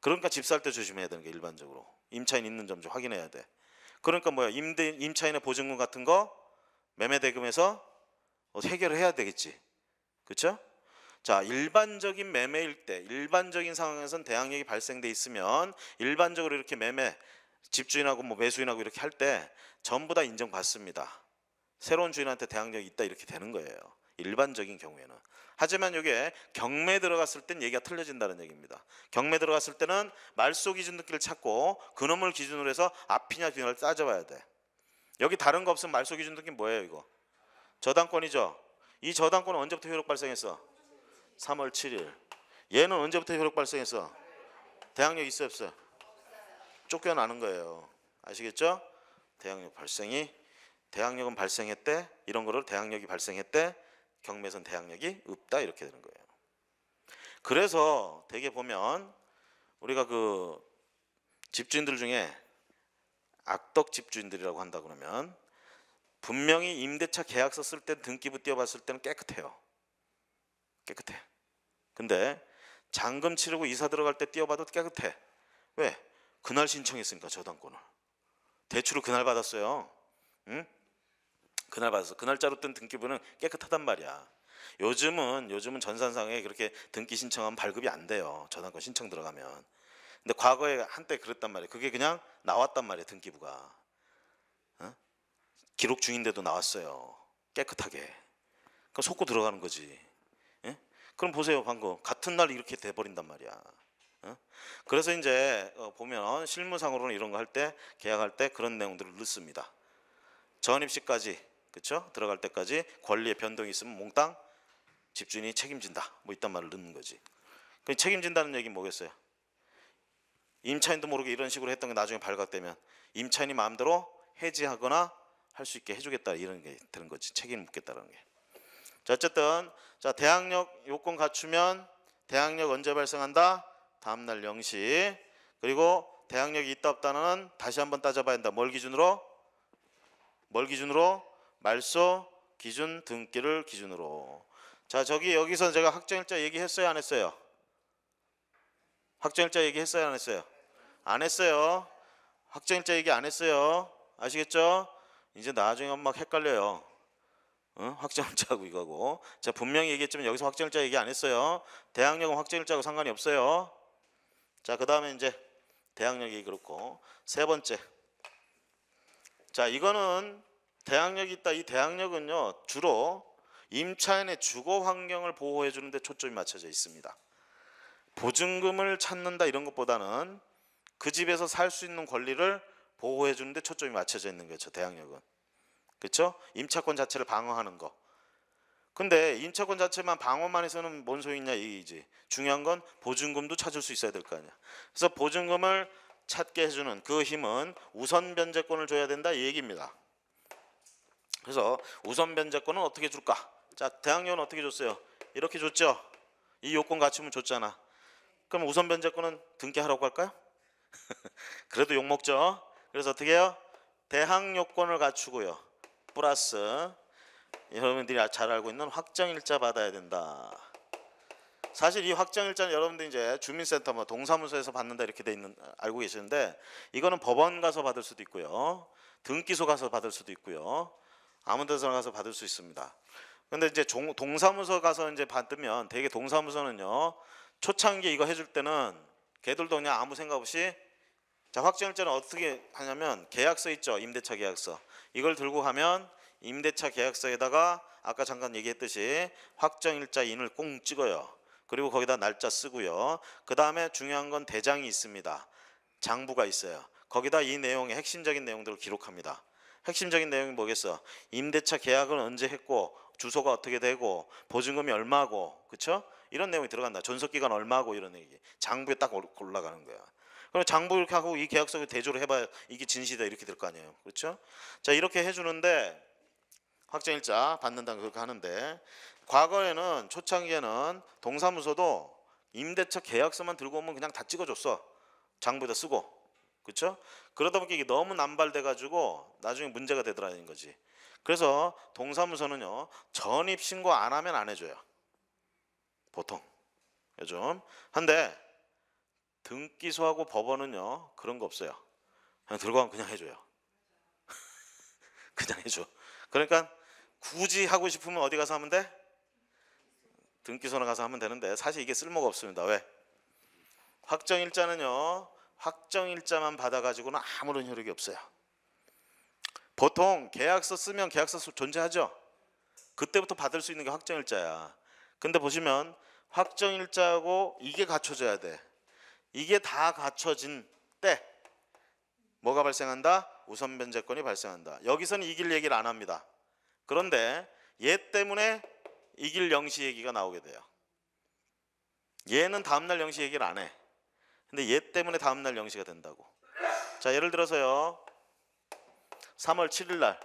그러니까 집 살 때 조심해야 되는 게 일반적으로 임차인 있는 점좀 확인해야 돼. 그러니까 뭐야 임대 임차인의 보증금 같은 거 매매 대금에서 어, 해결을 해야 되겠지. 그렇죠? 자 일반적인 매매일 때 일반적인 상황에선 대항력이 발생돼 있으면 일반적으로 이렇게 매매 집주인하고 뭐 매수인하고 이렇게 할 때 전부 다 인정받습니다. 새로운 주인한테 대항력이 있다 이렇게 되는 거예요. 일반적인 경우에는. 하지만 이게 경매 들어갔을 땐 얘기가 틀려진다는 얘기입니다. 경매 들어갔을 때는 말소 기준 등기를 찾고 그놈을 기준으로 해서 앞이냐 뒤냐를 따져봐야 돼. 여기 다른 거 없으면 말소 기준 등기 뭐예요 이거? 저당권이죠. 이 저당권은 언제부터 효력 발생했어? 3월 7일. 얘는 언제부터 효력 발생했어? 대항력 있어요 없어요? 쫓겨나는 거예요. 아시겠죠? 대항력 발생이 대항력은 발생했대 이런 거를 대항력이 발생했대 경매선 대항력이 없다 이렇게 되는 거예요. 그래서 대개 보면 우리가 그 집주인들 중에 악덕 집주인들이라고 한다 그러면 분명히 임대차 계약서 쓸 때 등기부 띄워봤을 때는 깨끗해요. 깨끗해. 근데 잔금 치르고 이사 들어갈 때 띄워봐도 깨끗해. 왜? 그날 신청했으니까 저당권을. 대출을 그날 받았어요. 응? 그날 받았어. 그날짜로 뜬 등기부는 깨끗하단 말이야. 요즘은 요즘은 전산상에 그렇게 등기 신청하면 발급이 안 돼요. 저당권 신청 들어가면. 근데 과거에 한때 그랬단 말이에요. 그게 그냥 나왔단 말이에요. 등기부가. 어? 기록 중인데도 나왔어요. 깨끗하게. 그럼 속고 들어가는 거지. 예? 그럼 보세요. 방금 같은 날 이렇게 돼 버린단 말이야. 어? 그래서 이제 어, 보면 실무상으로는 이런 거 할 때 계약할 때 그런 내용들을 넣습니다. 전입시까지 그렇죠? 들어갈 때까지 권리의 변동이 있으면 몽땅 집주인이 책임진다. 뭐 이딴 말을 넣는 거지. 그 책임진다는 얘기는 뭐겠어요? 임차인도 모르게 이런 식으로 했던 게 나중에 발각되면 임차인이 마음대로 해지하거나 할 수 있게 해주겠다 이런 게 되는 거지. 책임 묻겠다는 게. 자 어쨌든 자 대항력 요건 갖추면 대항력 언제 발생한다? 다음날 0시 그리고 대항력이 있다 없다는 다시 한번 따져봐야 한다. 뭘 기준으로? 뭘 기준으로? 말소 기준 등기를 기준으로. 자, 저기 여기서 제가 확정일자 얘기했어요, 안 했어요? 확정일자 얘기했어요, 안 했어요? 안 했어요. 확정일자 얘기 안 했어요. 아시겠죠? 이제 나중에 막 헷갈려요. 어? 확정일자하고 이거고. 자, 분명히 얘기했지만 여기서 확정일자 얘기 안 했어요. 대학력은 확정일자하고 상관이 없어요. 자, 그 다음에 이제 대학력이 그렇고 세 번째. 자, 이거는 대학력이 있다. 이 대학력은요 주로 임차인의 주거 환경을 보호해 주는데 초점이 맞춰져 있습니다. 보증금을 찾는다 이런 것보다는 그 집에서 살 수 있는 권리를 보호해 주는데 초점이 맞춰져 있는 거죠. 대학력은 그렇죠? 임차권 자체를 방어하는 거. 근데 임차권 자체만 방어만 해서는 뭔 소용이냐 이지. 중요한 건 보증금도 찾을 수 있어야 될 거 아니야. 그래서 보증금을 찾게 해주는 그 힘은 우선 변제권을 줘야 된다 이 얘기입니다. 그래서 우선 변제권은 어떻게 줄까? 자, 대학력은 어떻게 줬어요? 이렇게 줬죠. 이 요건 갖추면 줬잖아. 그럼 우선 변제권은 등기하라고 할까요? 그래도 욕 먹죠. 그래서 어떻게 해요? 대항 요건을 갖추고요. 플러스 여러분들이 잘 알고 있는 확정일자 받아야 된다. 사실 이 확정일자는 여러분들 이제 주민센터 뭐 동사무소에서 받는다 이렇게 돼 있는 알고 계시는데 이거는 법원 가서 받을 수도 있고요. 등기소 가서 받을 수도 있고요. 아무 데서나 가서 받을 수 있습니다. 근데 이제 종- 동사무소 가서 이제 받으면 되게 동사무소는요. 초창기 이거 해줄 때는 걔들도 그냥 아무 생각 없이 자 확정일자는 어떻게 하냐면 계약서 있죠 임대차 계약서. 이걸 들고 가면 임대차 계약서에다가 아까 잠깐 얘기했듯이 확정일자 인을 꼭 찍어요. 그리고 거기다 날짜 쓰고요. 그 다음에 중요한 건 대장이 있습니다. 장부가 있어요. 거기다 이 내용의 핵심적인 내용들을 기록합니다 핵심적인 내용이 뭐겠어 임대차 계약은 언제 했고 주소가 어떻게 되고 보증금이 얼마고 그쵸 이런 내용이 들어간다 존속 기간 얼마고 이런 얘기 장부에 딱 올- 올라가는 거야 그럼 장부 이렇게 하고 이 계약서를 대조를 해봐야 이게 진실이다 이렇게 될 거 아니에요. 그렇죠? 자 이렇게 해주는데 확정일자 받는다는 그렇게 하는데 과거에는 초창기에는 동사무소도 임대차 계약서만 들고 오면 그냥 다 찍어줬어. 장부에다 쓰고. 그렇죠? 그러다 보니까 이게 너무 남발돼 가지고 나중에 문제가 되더라는 거지. 그래서 동사무소는요 전입 신고 안 하면 안 해줘요. 보통 요즘 한데 등기소하고 법원은요 그런 거 없어요. 그냥 들고 가면 그냥 해줘요. 그냥 해줘. 그러니까 굳이 하고 싶으면 어디 가서 하면 돼? 등기소나 가서 하면 되는데 사실 이게 쓸모가 없습니다. 왜? 확정일자는요 확정 일자만 받아가지고는 아무런 효력이 없어요. 보통 계약서 쓰면 계약서 존재하죠. 그때부터 받을 수 있는 게 확정 일자야. 근데 보시면 확정 일자하고 이게 갖춰져야 돼. 이게 다 갖춰진 때 뭐가 발생한다? 우선 변제권이 발생한다. 여기서는 이길 얘기를 안 합니다. 그런데 얘 때문에 이길 영시 얘기가 나오게 돼요. 얘는 다음날 영시 얘기를 안 해. 근데 얘 때문에 다음날 영시가 된다고. 자, 예를 들어서요. 3월 7일 날.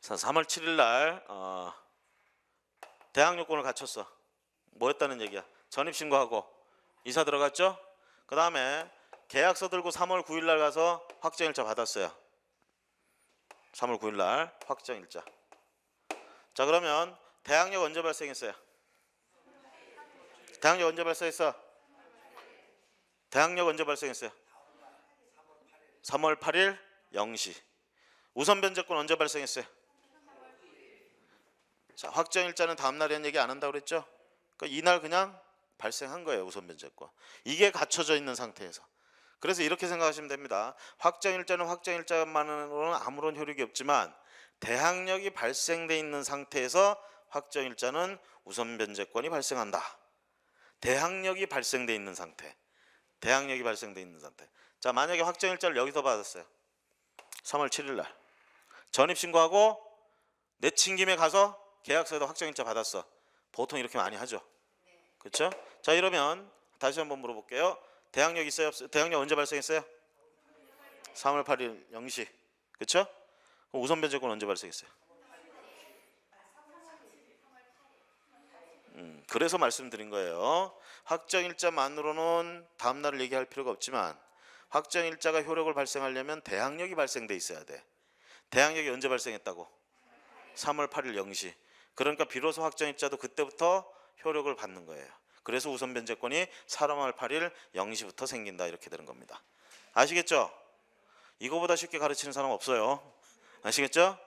자, 3월 7일 날 어, 대학 요건을 갖췄어. 뭐였다는 얘기야? 전입 신고하고 이사 들어갔죠? 그 다음에 계약서 들고 3월 9일 날 가서 확정일자 받았어요. 3월 9일 날 확정일자. 자 그러면 대학력 언제 발생했어요? 대학력 언제 발생했어? 대학력 언제 발생했어요? 3월 8일 0시. 우선 변제권 언제 발생했어요? 자 확정일자는 다음 날이란 얘기 안 한다고 그랬죠? 그러니까 이날 그냥 발생한 거예요 우선 변제권. 이게 갖춰져 있는 상태에서. 그래서 이렇게 생각하시면 됩니다. 확정일자는 확정일자만으로는 아무런 효력이 없지만 대항력이 발생돼 있는 상태에서 확정일자는 우선 변제권이 발생한다. 대항력이 발생돼 있는 상태. 대항력이 발생돼 있는 상태. 자 만약에 확정일자를 여기서 받았어요. 3월 7일 날 전입 신고하고 내친 김에 가서 계약서에도 확정일자 받았어. 보통 이렇게 많이 하죠. 그렇죠? 자 이러면 다시 한번 물어볼게요. 대학력 있어요? 없어요? 대학력 언제 발생했어요? 3월 8일 0시. 그렇죠? 우선 변제권 언제 발생했어요? 음, 그래서 말씀드린 거예요. 확정일자만으로는 다음 날을 얘기할 필요가 없지만 확정일자가 효력을 발생하려면 대항력이 발생돼 있어야 돼. 대항력이 언제 발생했다고? 3월 8일 0시. 그러니까 비로소 확정일자도 그때부터 효력을 받는 거예요. 그래서 우선 변제권이 3월 8일 0시부터 생긴다 이렇게 되는 겁니다. 아시겠죠? 이거보다 쉽게 가르치는 사람 없어요. 아시겠죠?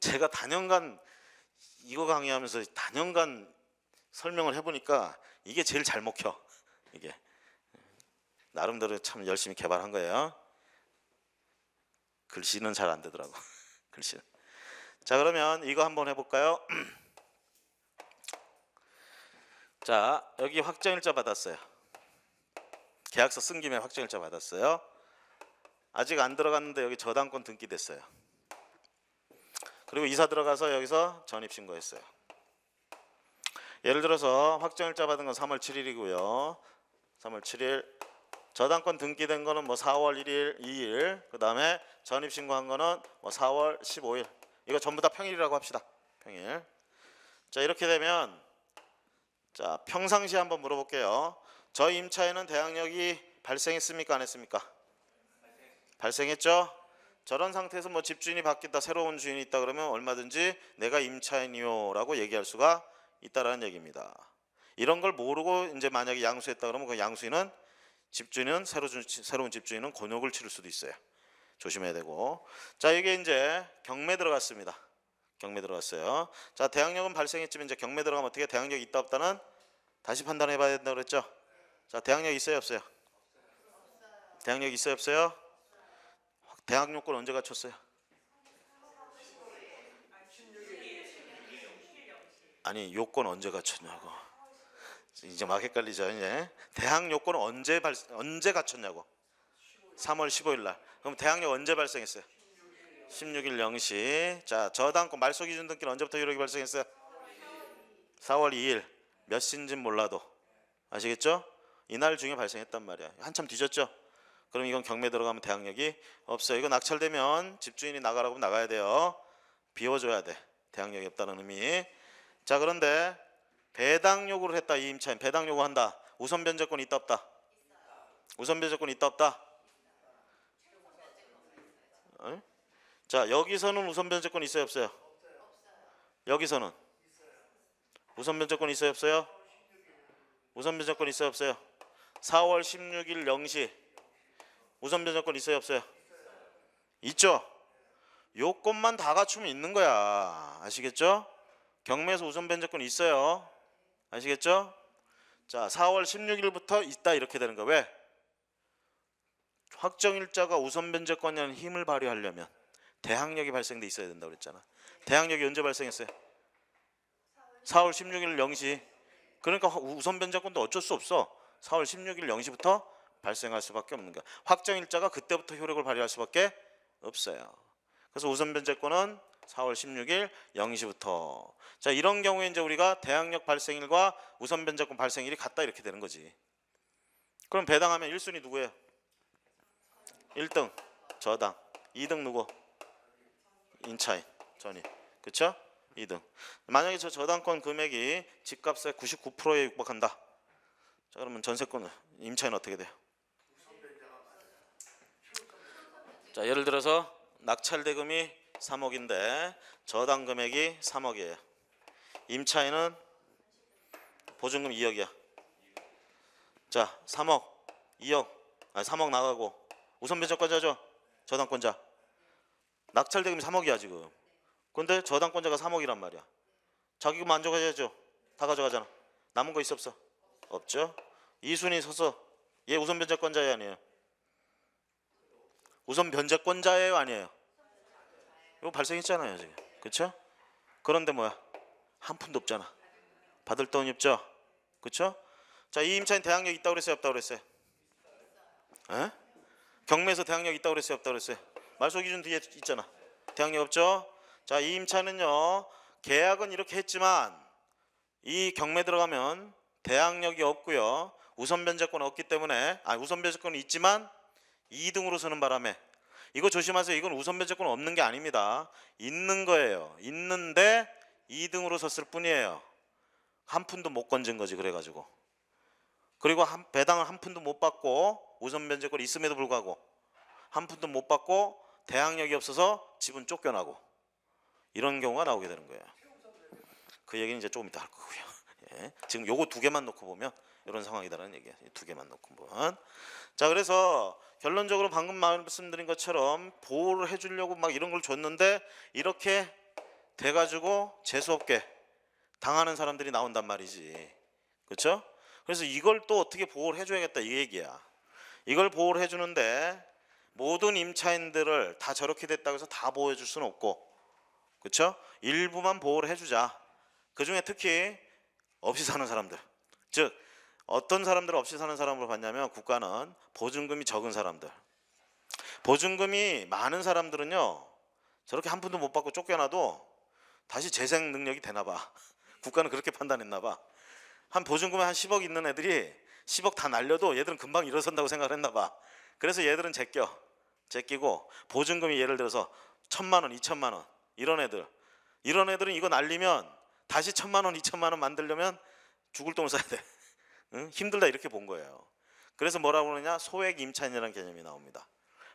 제가 단연간 이거 강의하면서 단연간 설명을 해보니까 이게 제일 잘 먹혀. 이게 나름대로 참 열심히 개발한 거예요. 글씨는 잘 안 되더라고. 글씨는. 자 그러면 이거 한번 해볼까요? 자 여기 확정일자 받았어요. 계약서 쓴 김에 확정일자 받았어요. 아직 안 들어갔는데 여기 저당권 등기됐어요. 그리고 이사 들어가서 여기서 전입 신고했어요. 예를 들어서 확정일자 받은 건 3월 7일이고요. 3월 7일 저당권 등기된 거는 뭐 4월 1일, 2일, 그 다음에 전입 신고한 거는 뭐 4월 15일. 이거 전부 다 평일이라고 합시다. 평일. 자 이렇게 되면 자 평상시 한번 물어볼게요. 저 임차에는 대항력이 발생했습니까, 안 했습니까? 발생했죠. 저런 상태에서 뭐 집주인이 바뀌었다, 새로운 주인이 있다 그러면 얼마든지 내가 임차인이요라고 얘기할 수가 있다라는 얘기입니다. 이런 걸 모르고 이제 만약에 양수했다 그러면 그 양수인은 집주인은 새로 준- 새로운 집주인은 곤욕을 치를 수도 있어요. 조심해야 되고. 자, 이게 이제 경매 들어갔습니다. 경매 들어갔어요. 자, 대항력은 발생했지만 이제 경매 들어가면 어떻게 대항력이 있다 없다는 다시 판단해 봐야 된다고 그랬죠? 자, 대항력 있어요, 없어요? 대항력 있어요, 없어요? 대항 요건 언제 갖췄어요? 아니, 요건 언제 갖췄냐고. 이제 막 헷갈리죠, 이제. 대항 요건은 언제 발 언제 갖췄냐고. 3월 15일 날. 그럼 대항력 언제 발생했어요? 16일 0시. 자, 저당권 말소 기준 등기는 언제부터 효력이 발생했어요? 4월 2일. 몇 시인진 몰라도. 아시겠죠? 이날 중에 발생했단 말이야. 한참 뒤졌죠? 그럼 이건 경매 들어가면 대항력이 없어요. 이거 낙찰되면 집주인이 나가라고 나가야 돼요. 비워줘야 돼. 대항력이 없다는 의미. 자, 그런데 배당 요구를 했다. 이 임차인 배당 요구한다. 우선 변제권 있다 없다? 우선 변제권 있다 없다? 어? 자, 여기서는 우선 변제권 있어요, 없어요? 여기서는 우선 변제권 있어요, 없어요? 우선 변제권 있어요, 없어요? 4월 16일 0시 우선 변제권 있어요, 없어요? 있죠? 요건만 다 갖추면 있는 거야. 아시겠죠? 경매에서 우선 변제권 있어요. 아시겠죠? 자, 4월 16일부터 있다 이렇게 되는 거야. 왜? 확정일자가 우선 변제권이라는 힘을 발휘하려면 대항력이 발생돼 있어야 된다고 그랬잖아. 대항력이 언제 발생했어요? 4월 16일 0시. 그러니까 우선 변제권도 어쩔 수 없어. 4월 16일 0시부터 발생할 수밖에 없는 거야. 확정일자가 그때부터 효력을 발휘할 수밖에 없어요. 그래서 우선 변제권은 4월 16일 0시부터. 자, 이런 경우에 이제 우리가 대항력 발생일과 우선 변제권 발생일이 같다 이렇게 되는 거지. 그럼 배당하면 1순위 누구예요? 1등 저당. 2등 누구? 인차인 전입. 그렇죠? 2등. 만약에 저 저당권 금액이 집값의 99%에 육박한다. 자, 그러면 전세권 임차인 어떻게 돼요? 자, 예를 들어서 낙찰 대금이 3억인데 저당 금액이 3억이에요. 임차인은 보증금 2억이야. 자, 3억, 2억, 아니 3억 나가고 우선 변제권자죠. 저당권자. 낙찰 대금이 3억이야 지금. 근데 저당권자가 3억이란 말이야. 자기가 만족해야죠. 다 가져가잖아. 남은 거 있어 없어? 없죠. 이순이 서서 얘 우선 변제권자예요 아니에요? 우선 변제권자예요 아니에요? 이거 발생했잖아요 지금. 그렇죠? 그런데 뭐야? 한 푼도 없잖아. 받을 돈이 없죠. 그렇죠? 자, 이 임차인 대항력 있다고 그랬어요, 없다고 그랬어요? 에? 경매에서 대항력 있다고 그랬어요, 없다고 그랬어요? 말소 기준 뒤에 있잖아. 대항력 없죠? 자, 이 임차는요. 계약은 이렇게 했지만 이 경매 들어가면 대항력이 없고요. 우선 변제권 없기 때문에 아, 우선 변제권은 있지만 2등으로 서는 바람에 이거 조심하세요. 이건 우선 변제권 없는 게 아닙니다. 있는 거예요. 있는데 2등으로 섰을 뿐이에요. 한 푼도 못 건진 거지 그래가지고. 그리고 한, 배당을 한 푼도 못 받고 우선 변제권 있음에도 불구하고 한 푼도 못 받고 대항력이 없어서 집은 쫓겨나고 이런 경우가 나오게 되는 거예요. 그 얘기는 이제 조금 이따 할 거고요. 예. 지금 요거 두 개만 놓고 보면 이런 상황이다라는 얘기예요. 이두 개만 놓고 보면. 자, 그래서 결론적으로 방금 말씀드린 것처럼 보호를 해주려고 막 이런 걸 줬는데 이렇게 돼가지고 재수 없게 당하는 사람들이 나온단 말이지. 그렇죠? 그래서 이걸 또 어떻게 보호를 해줘야겠다 이 얘기야. 이걸 보호를 해주는데 모든 임차인들을 다 저렇게 됐다고 해서 다 보호해줄 수는 없고, 그렇죠? 일부만 보호를 해주자. 그 중에 특히 없이 사는 사람들, 즉 어떤 사람들 없이 사는 사람으로 봤냐면 국가는 보증금이 적은 사람들, 보증금이 많은 사람들은요 저렇게 한 푼도 못 받고 쫓겨나도 다시 재생 능력이 되나 봐. 국가는 그렇게 판단했나 봐. 한 보증금에 한 10억 있는 애들이 10억 다 날려도 얘들은 금방 일어선다고 생각을 했나 봐. 그래서 얘들은 제껴. 제끼고 보증금이 예를 들어서 천만 원, 이천만 원 이런 애들. 이런 애들은 이거 날리면 다시 천만 원, 이천만 원 만들려면 죽을 돈을 써야 돼. 응? 힘들다 이렇게 본 거예요. 그래서 뭐라고 그러냐? 소액 임차인이라는 개념이 나옵니다.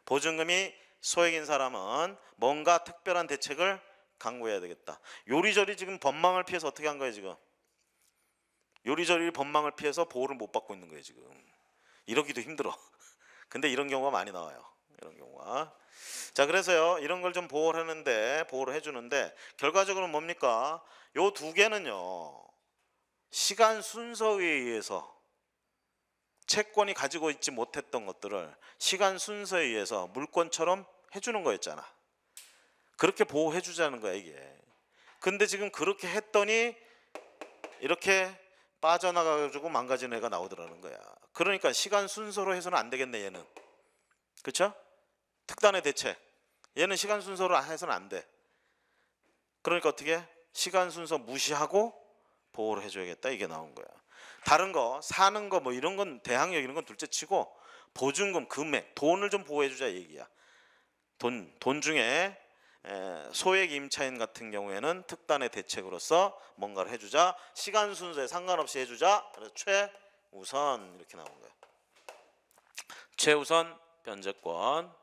보증금이 소액인 사람은 뭔가 특별한 대책을 강구해야 되겠다. 요리조리 지금 법망을 피해서 어떻게 한 거예요 지금? 요리조리 법망을 피해서 보호를 못 받고 있는 거예요 지금. 이러기도 힘들어. 근데 이런 경우가 많이 나와요. 이런 경우가. 자 그래서요 이런 걸 좀 보호를 하는데 보호를 해 주는데 결과적으로 뭡니까? 요 두 개는요 시간 순서에 의해서 채권이 가지고 있지 못했던 것들을 시간 순서에 의해서 물권처럼 해주는 거였잖아. 그렇게 보호해 주자는 거야 이게. 근데 지금 그렇게 했더니 이렇게 빠져나가가지고 망가진 애가 나오더라는 거야. 그러니까 시간 순서로 해서는 안 되겠네 얘는. 그렇죠? 특단의 대책. 얘는 시간 순서로 해서는 안 돼. 그러니까 어떻게 시간 순서 무시하고 보호를 해줘야겠다 이게 나온 거야. 다른 거 사는 거 뭐 이런 건 대항력 이런 건 둘째치고 보증금 금액 돈을 좀 보호해주자 얘기야. 돈 돈 중에 에, 소액 임차인 같은 경우에는 특단의 대책으로서 뭔가를 해주자 시간 순서에 상관없이 해주자 그래서 최우선 이렇게 나온 거야. 최우선 변제권.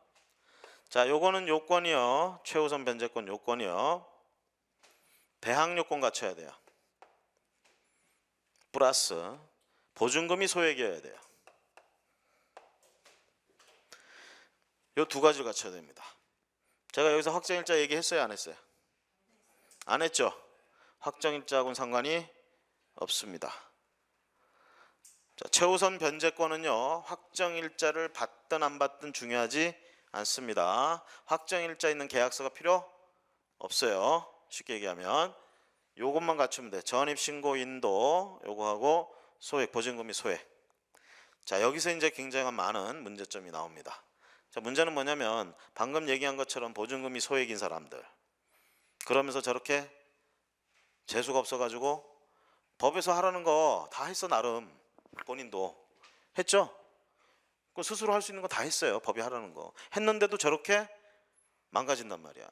자, 요거는 요건이요. 최우선 변제권 요건이요. 배항 요건 갖춰야 돼요. 플러스 보증금이 소액이어야 돼요. 요 두 가지를 갖춰야 됩니다. 제가 여기서 확정일자 얘기했어요, 안 했어요? 안 했죠. 확정일자하고는 상관이 없습니다. 자, 최우선 변제권은요, 확정일자를 받든 안 받든 중요하지 않습니다. 확정일자 있는 계약서가 필요 없어요. 쉽게 얘기하면 요것만 갖추면 돼. 전입 신고 인도 요거하고 소액 보증금이 소액. 자 여기서 이제 굉장히 많은 문제점이 나옵니다. 자 문제는 뭐냐면 방금 얘기한 것처럼 보증금이 소액인 사람들 그러면서 저렇게 재수가 없어가지고 법에서 하라는 거 다 했어 나름 본인도 했죠. 그 스스로 할 수 있는 거 다 했어요. 법이 하라는 거 했는데도 저렇게 망가진단 말이야.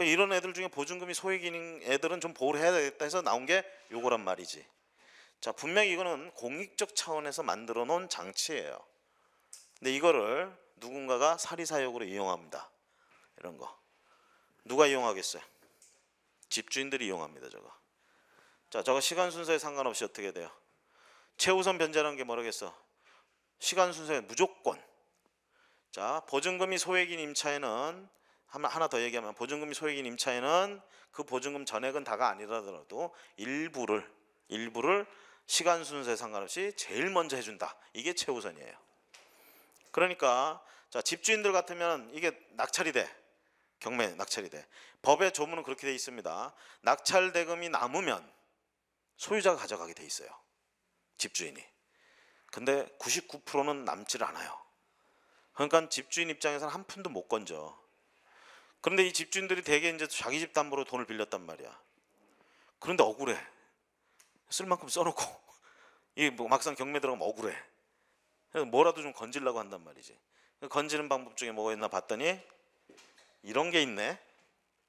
그러니까 이런 애들 중에 보증금이 소액인 애들은 좀 보호를 해야 되겠다 해서 나온 게 요거란 말이지. 자, 분명히 이거는 공익적 차원에서 만들어 놓은 장치예요. 근데 이거를 누군가가 사리사욕으로 이용합니다. 이런 거. 누가 이용하겠어요? 집주인들이 이용합니다, 저거. 자, 저거 시간 순서에 상관없이 어떻게 돼요? 최우선 변제라는 게 뭐라겠어? 시간 순서에 무조건. 자, 보증금이 소액인 임차에는 하나 더 얘기하면 보증금이 소액인 임차에는 그 보증금 전액은 다가 아니라더라도 일부를 일부를 시간 순서에 상관없이 제일 먼저 해준다. 이게 최우선이에요. 그러니까 자 집주인들 같으면 이게 낙찰이 돼 경매 낙찰이 돼 법의 조문은 그렇게 돼 있습니다. 낙찰 대금이 남으면 소유자가 가져가게 돼 있어요. 집주인이. 근데 99%는 남질 않아요. 그러니까 집주인 입장에서는 한 푼도 못 건져. 그런데 이 집주인들이 대개 이제 자기 집 담보로 돈을 빌렸단 말이야. 그런데 억울해. 쓸 만큼 써놓고 이게 뭐 막상 경매 들어가면 억울해. 그래서 뭐라도 좀 건질라고 한단 말이지. 건지는 방법 중에 뭐가 있나 봤더니 이런 게 있네.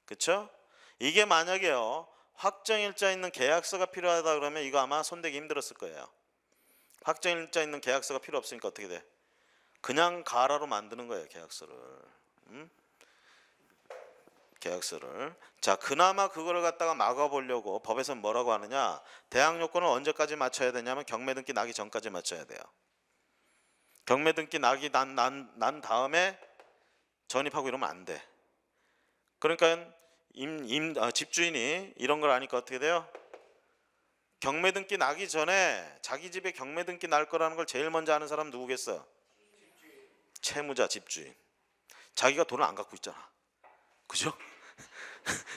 그렇죠? 이게 만약에요 확정일자 있는 계약서가 필요하다 그러면 이거 아마 손대기 힘들었을 거예요. 확정일자 있는 계약서가 필요 없으니까 어떻게 돼? 그냥 가라로 만드는 거예요 계약서를. 음? 계약서를. 자, 그나마 그거를 갖다가 막아보려고 법에서 뭐라고 하느냐? 대항 요건을 언제까지 맞춰야 되냐면 경매 등기 나기 전까지 맞춰야 돼요. 경매 등기 나기 난, 난, 난 다음에 전입하고 이러면 안 돼. 그러니까 임, 임, 아, 집주인이 이런 걸 아니까 어떻게 돼요? 경매 등기 나기 전에 자기 집에 경매 등기 날 거라는 걸 제일 먼저 아는 사람 누구겠어? 채무자 집주인. 자기가 돈을 안 갖고 있잖아. 그죠?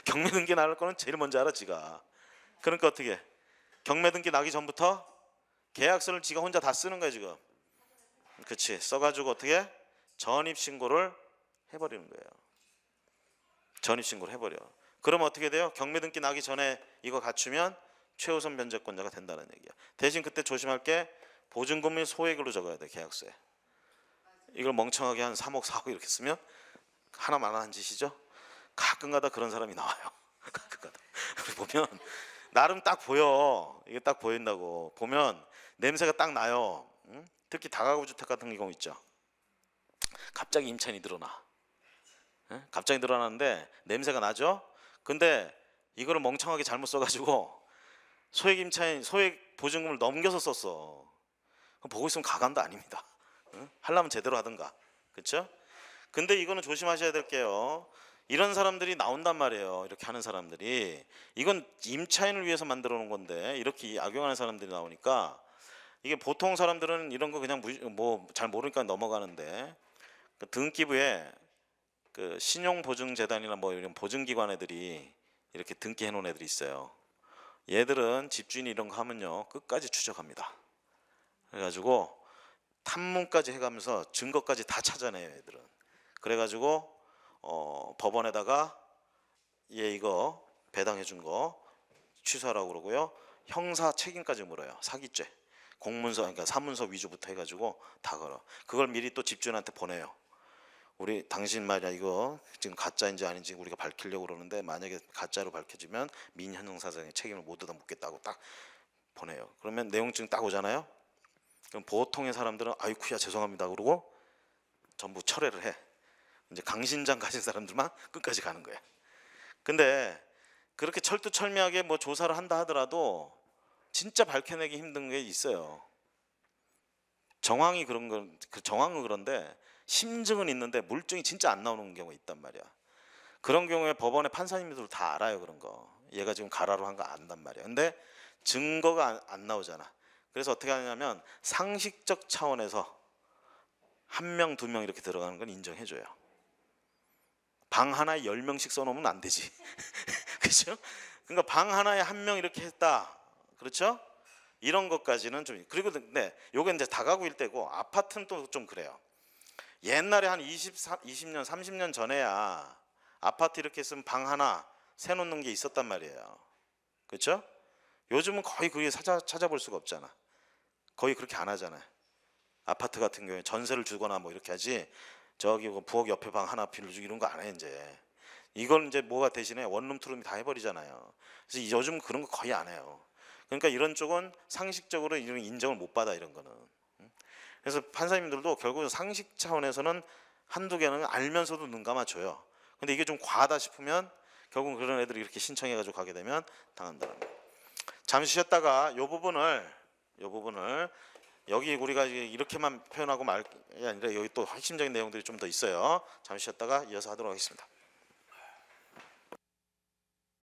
경매 등기 날 거는 제일 먼저 알아 지가. 그러니까 어떻게? 경매 등기 나기 전부터 계약서를 지가 혼자 다 쓰는 거야 지금. 그렇지. 써가지고 어떻게 전입 신고를 해버리는 거예요. 전입 신고를 해버려. 그러면 어떻게 돼요? 경매 등기 나기 전에 이거 갖추면 최우선 변제권자가 된다는 얘기야. 대신 그때 조심할 게 보증금 및 소액으로 적어야 돼 계약서에. 이걸 멍청하게 한 3억 4억 이렇게 쓰면 하나만 한 짓이죠. 가끔가다 그런 사람이 나와요. 가끔가다 보면 나름 딱 보여. 이게 딱 보인다고 보면 냄새가 딱 나요. 응? 특히 다가구 주택 같은 경우 있죠. 갑자기 임차인이 늘어나. 응? 갑자기 늘어나는데 냄새가 나죠. 근데 이거를 멍청하게 잘못 써가지고 소액 임차인 소액 보증금을 넘겨서 썼어. 보고 있으면 가감도 아닙니다. 응? 하려면 제대로 하든가. 그렇죠? 근데 이거는 조심하셔야 될 게요. 이런 사람들이 나온단 말이에요. 이렇게 하는 사람들이 이건 임차인을 위해서 만들어 놓은 건데 이렇게 악용하는 사람들이 나오니까 이게 보통 사람들은 이런 거 그냥 뭐 잘 모르니까 넘어가는데 그 등기부에 그 신용보증재단이나 뭐 이런 보증기관 애들이 이렇게 등기해 놓은 애들이 있어요. 얘들은 집주인이 이런 거 하면요 끝까지 추적합니다. 그래가지고 탐문까지 해가면서 증거까지 다 찾아내요 애들은. 그래가지고 어, 법원에다가 얘 이거 배당해 준 거 취소하라고 그러고요. 형사 책임까지 물어요. 사기죄. 공문서 그러니까 사문서 위조부터 해 가지고 다 걸어. 그걸 미리 또 집주인한테 보내요. 우리 당신 말이야 이거 지금 가짜인지 아닌지 우리가 밝히려고 그러는데 만약에 가짜로 밝혀지면 민형사상의 책임을 모두 다 묻겠다고 딱 보내요. 그러면 내용증 딱 오잖아요. 그럼 보통의 사람들은 아이쿠야 죄송합니다 그러고 전부 철회를 해 이제 강신장 가진 사람들만 끝까지 가는 거야. 근데 그렇게 철두철미하게 뭐 조사를 한다 하더라도 진짜 밝혀내기 힘든 게 있어요. 정황이 그런 건, 그 정황은 그런데 심증은 있는데 물증이 진짜 안 나오는 경우가 있단 말이야. 그런 경우에 법원의 판사님들도 다 알아요 그런 거. 얘가 지금 가라로 한 거 안단 말이야. 근데 증거가 안, 안 나오잖아. 그래서 어떻게 하냐면 상식적 차원에서 한 명, 두 명 이렇게 들어가는 건 인정해줘요. 방 하나에 열 명씩 써놓으면 안 되지. 그렇죠? 그러니까 방 하나에 한 명 이렇게 했다. 그렇죠? 이런 것까지는 좀 그리고 네, 요게 이제 다가구 일대고 아파트는 또 좀 그래요. 옛날에 한 24, 20년, 30년 전에야 아파트 이렇게 했으면 방 하나 세 놓는 게 있었단 말이에요. 그렇죠? 요즘은 거의 그게 찾아, 찾아볼 수가 없잖아. 거의 그렇게 안 하잖아요. 아파트 같은 경우에 전세를 주거나 뭐 이렇게 하지 저기 뭐 부엌 옆에 방 하나 빌려주기 이런 거 안 해 이제. 이걸 이제 뭐가 대신에 원룸 투룸이 다 해버리잖아요. 그래서 요즘 그런 거 거의 안 해요. 그러니까 이런 쪽은 상식적으로 이런 인정을 못 받아 이런 거는. 그래서 판사님들도 결국은 상식 차원에서는 한두 개는 알면서도 눈 감아줘요. 근데 이게 좀 과하다 싶으면 결국은 그런 애들이 이렇게 신청해가지고 가게 되면 당한다는 거예요. 잠시 쉬었다가 이 부분을 이 부분을 여기 우리가 이렇게만 표현하고 말이 아니라 여기 또 핵심적인 내용들이 좀 더 있어요. 잠시 쉬었다가 이어서 하도록 하겠습니다.